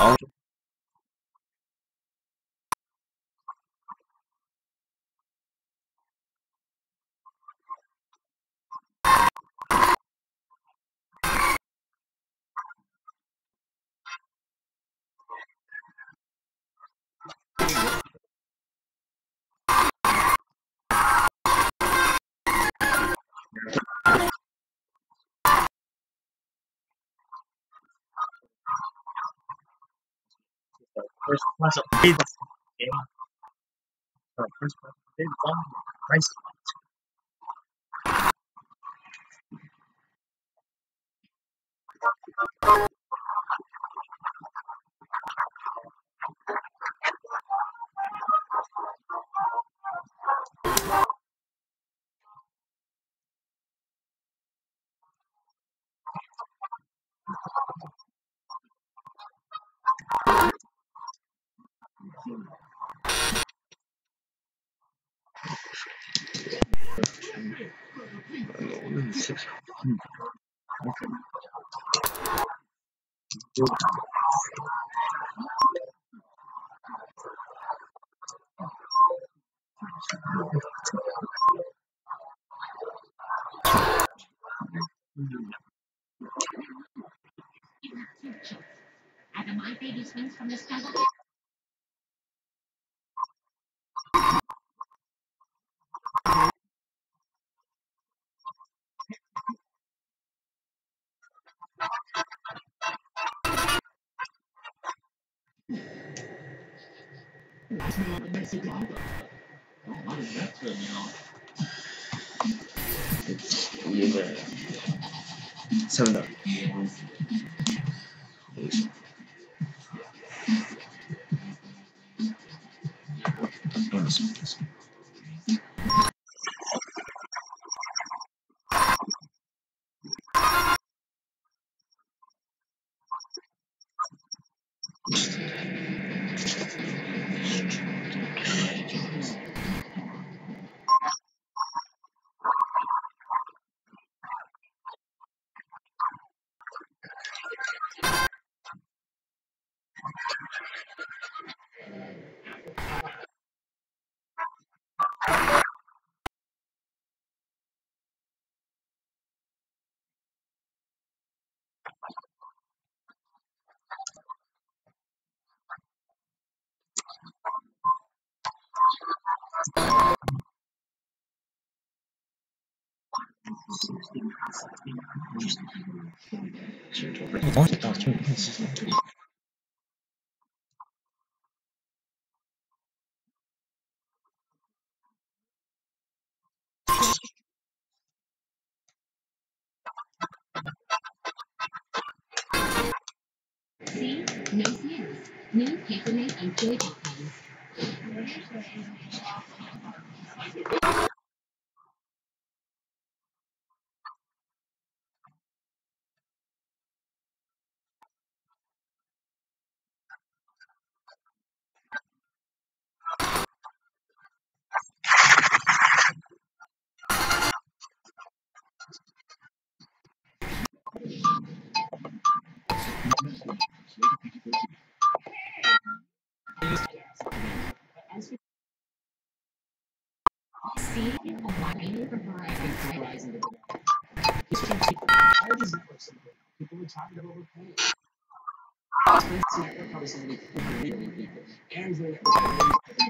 好。First class of game. So uh, first class of data price. Oh, Either my baby swings from the scandal 你早点到，就你自己。 See? No snares. New papermate and joy provide Two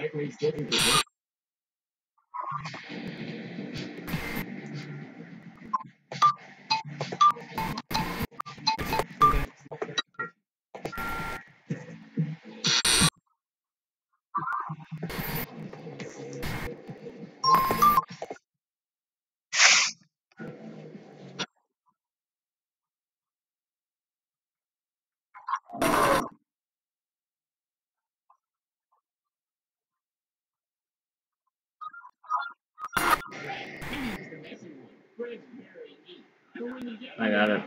Japanese I got it.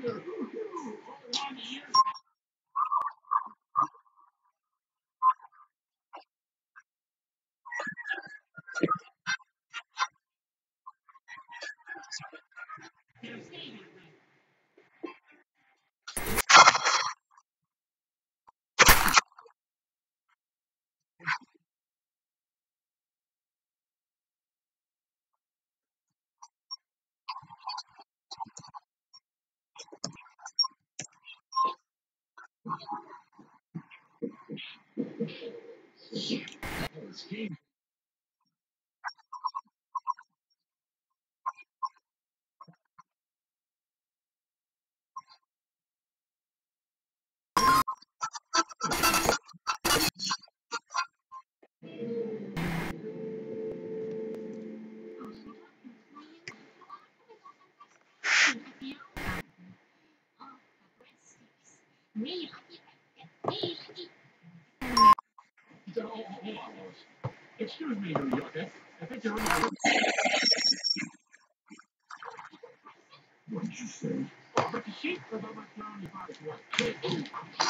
He was also a member of the Royal Society. Excuse me, New Yorker. I think you're on What did you say? Oh, but the sheep was on my ground about his wife.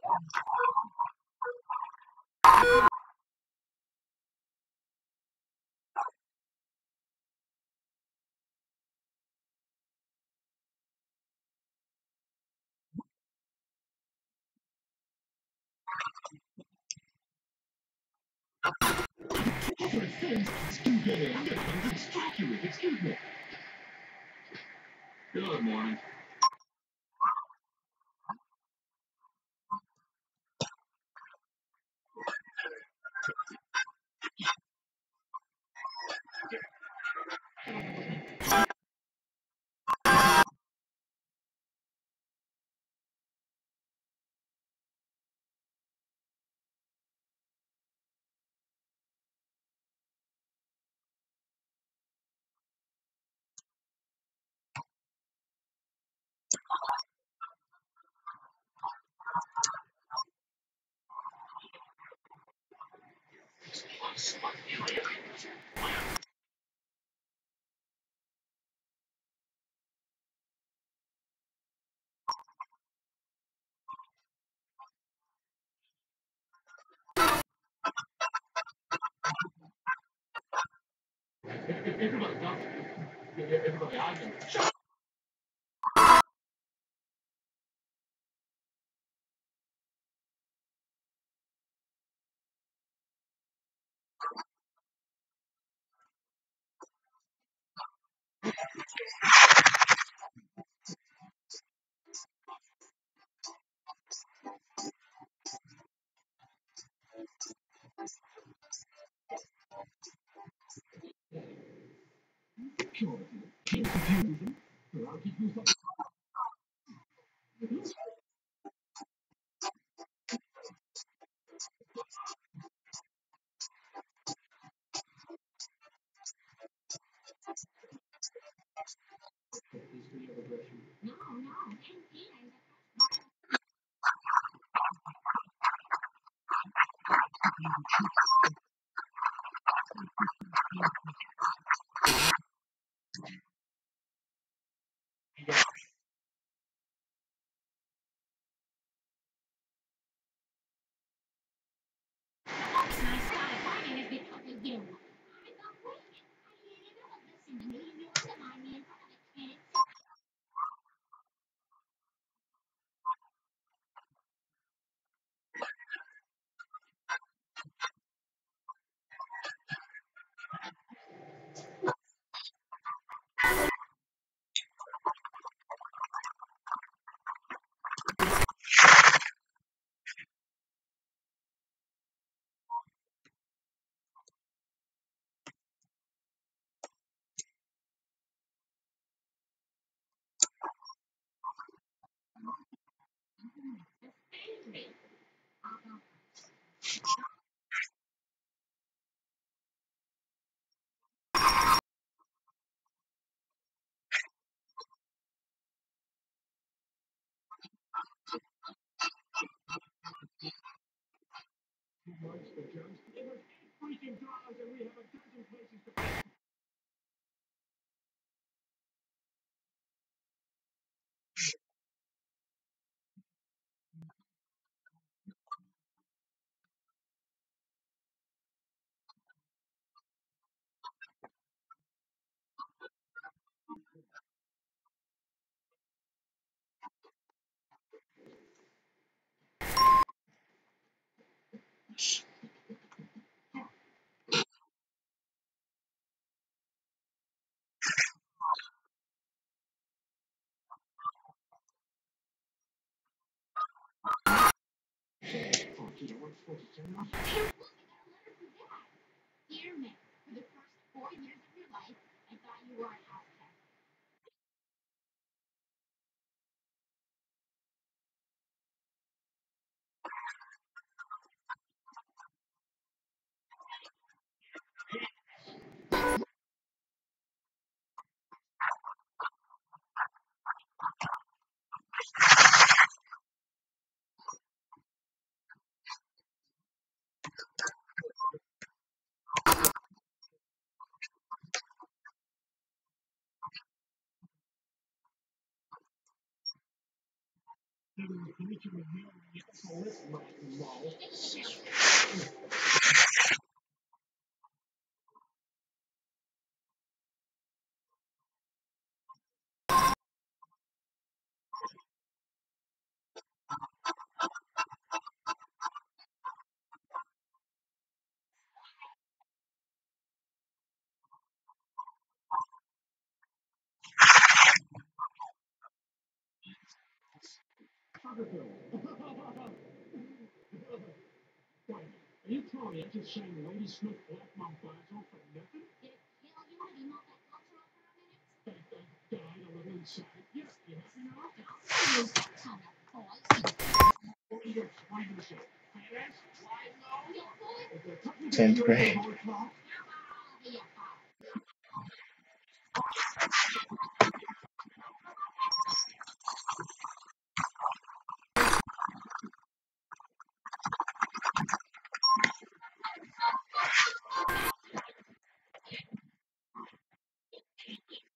Excuse me. Good morning. Keep you A from Dad. Dear Mary, for the first four years of your life, I thought you were an outcast. My lol. Wait, are you just Ladysmith Black Mambazo for nothing? Did it kill you for a minute? I, I died inside. Yes, happy now? Don't that? Why no? Your voice If they're Tenth grade.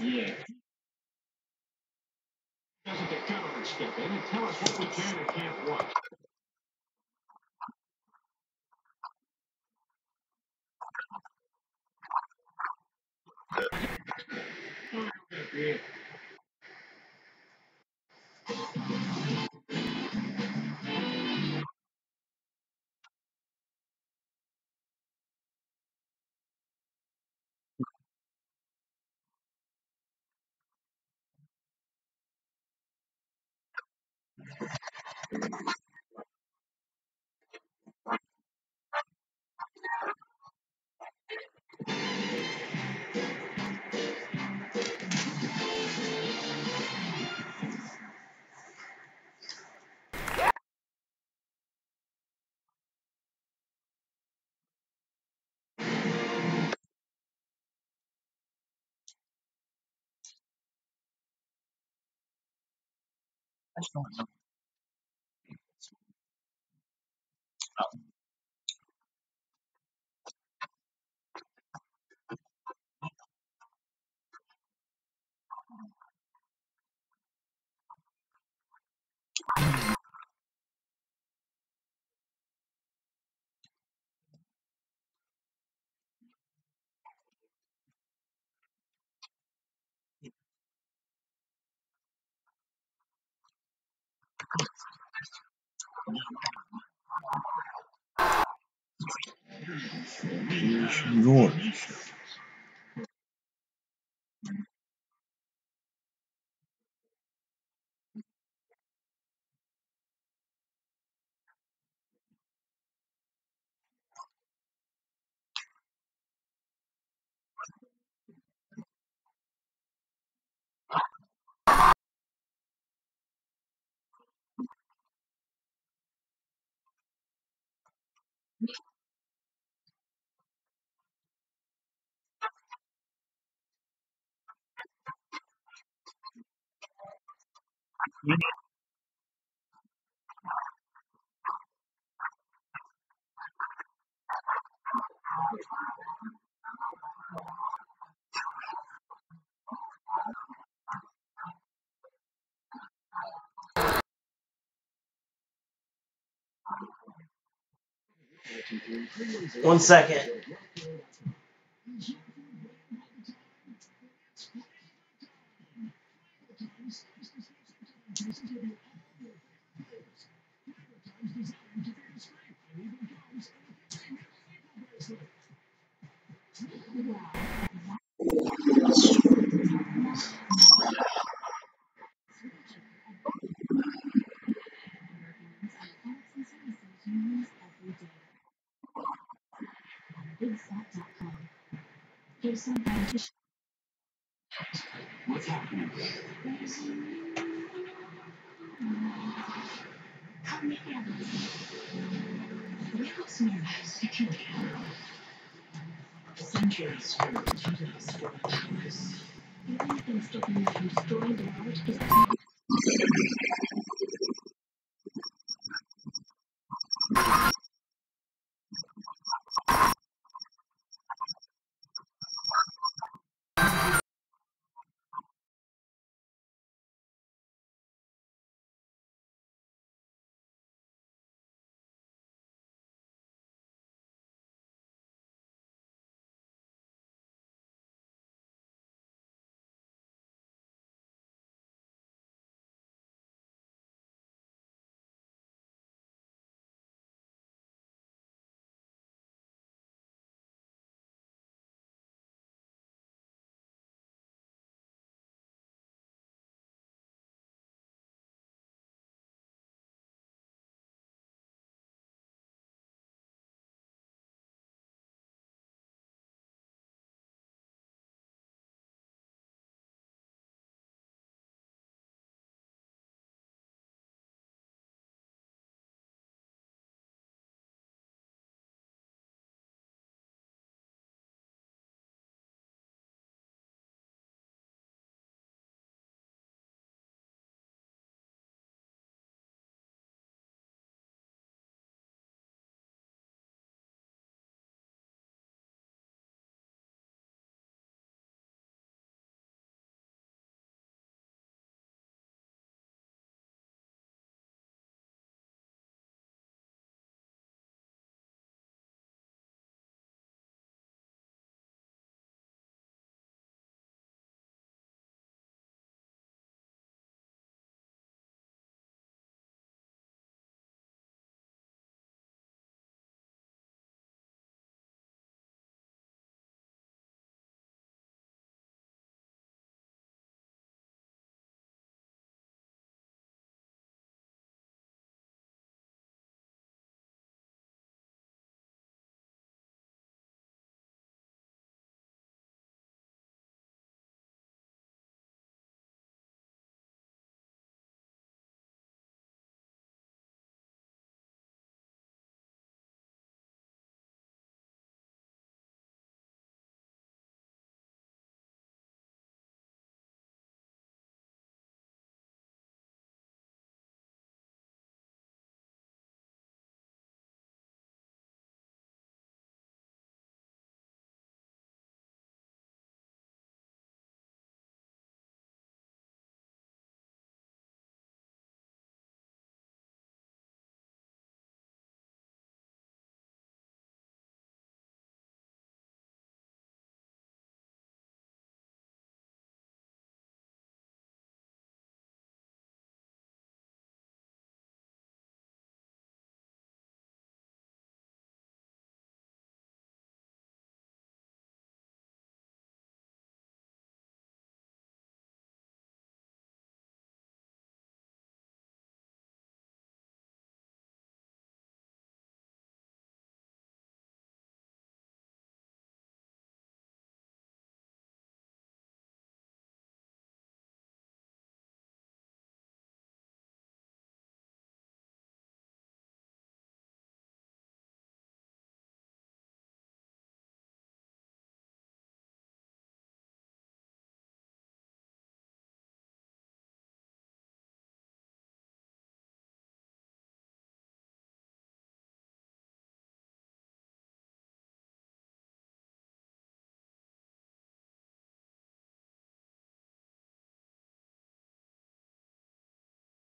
Yeah. Doesn't get government step in and tell us what we can and can't watch. Yeah. I don't know. Ночь. One second. Branches. What's happening? Come together. What's known as security Centuries for utilities for powers. The only thing stopping you from destroying the world is